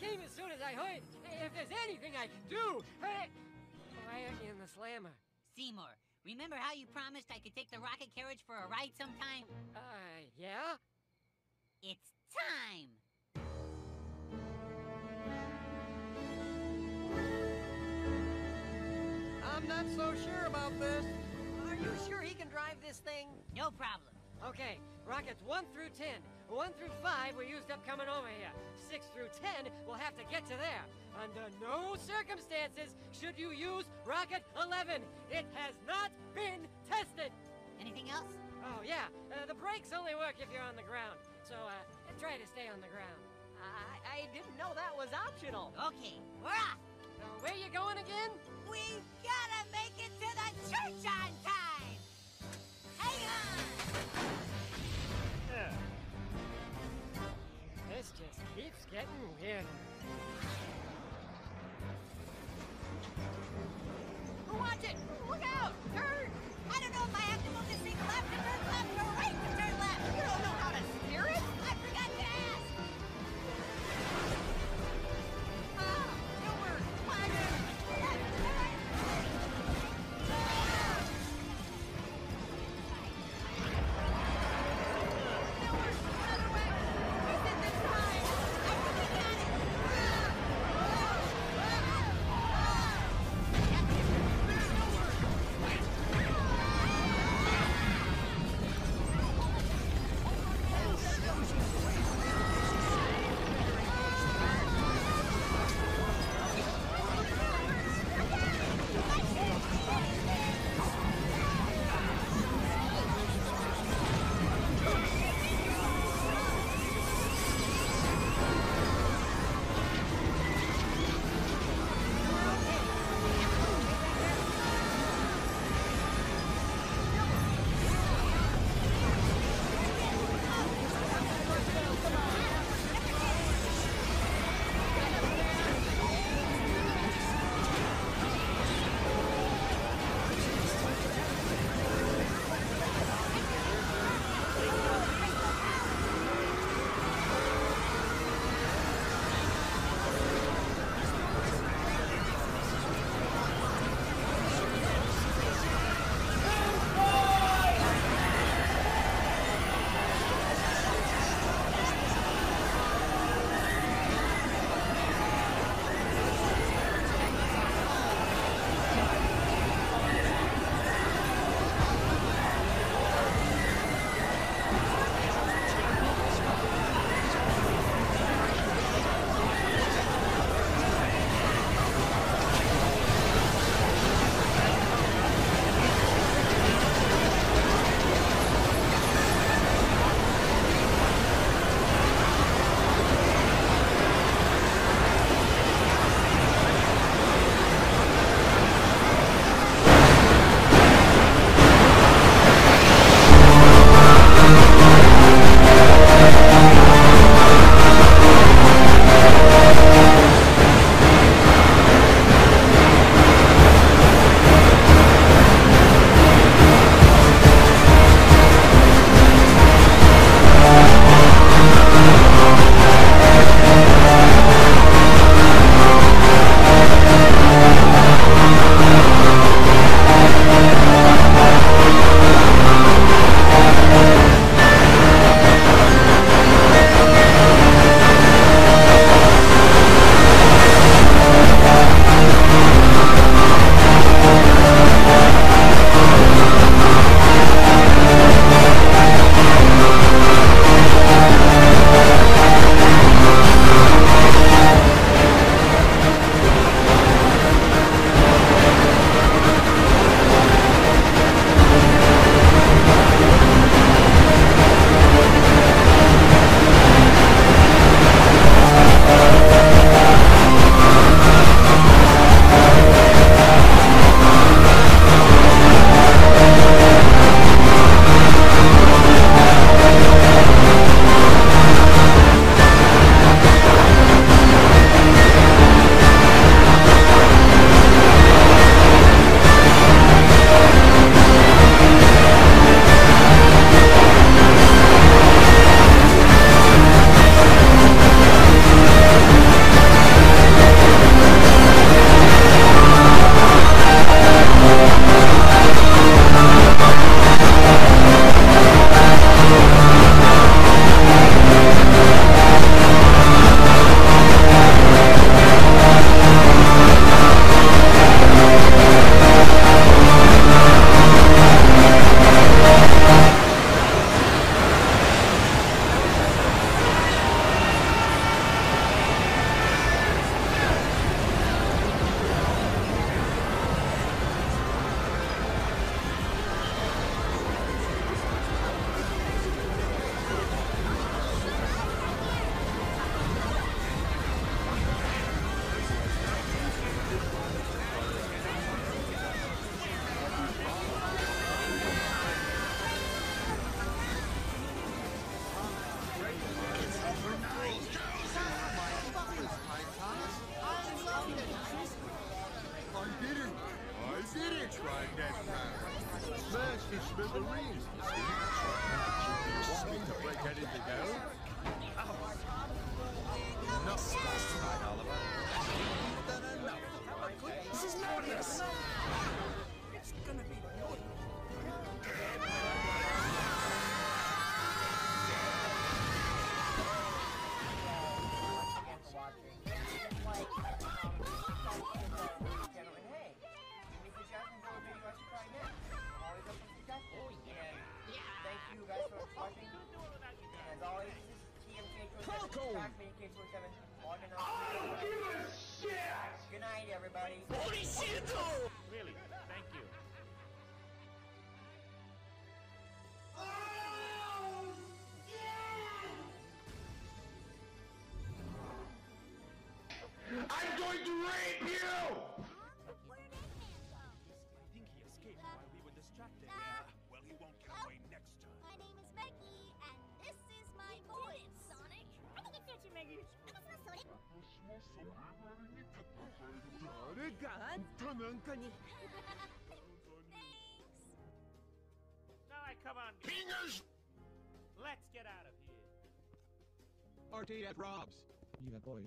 came as soon as I heard. If there's anything I can do, hey, why aren't you in the slammer? Seymour, remember how you promised I could take the rocket carriage for a ride sometime? Uh, yeah? It's time! I'm not so sure about this. Are you sure he can drive this thing? No problem. Okay, rockets 1 through 10. 1 through 5 we used up coming over here. 6 through 10 we'll have to get to there. Under no circumstances should you use rocket 11. It has not been tested. Anything else? Oh, yeah. Uh, the brakes only work if you're on the ground. So, uh, try to stay on the ground. I, I didn't know that was optional. Okay, we're off! So, where you going again? We gotta make it to the church on time! Smashed his smithereens. Want me to break anything out? Rape you! Where'd Ant-Man go? I think he escaped while we were distracted. Ah. Well, he won't get away next time. My name is Maggie, and this is my voice, Sonic. I think it's your turn, Maggie. I guess I'm Sonic. Thanks. Alright, come on. Fingers! Let's get out of here. RT at Rob's. Yeah, boy.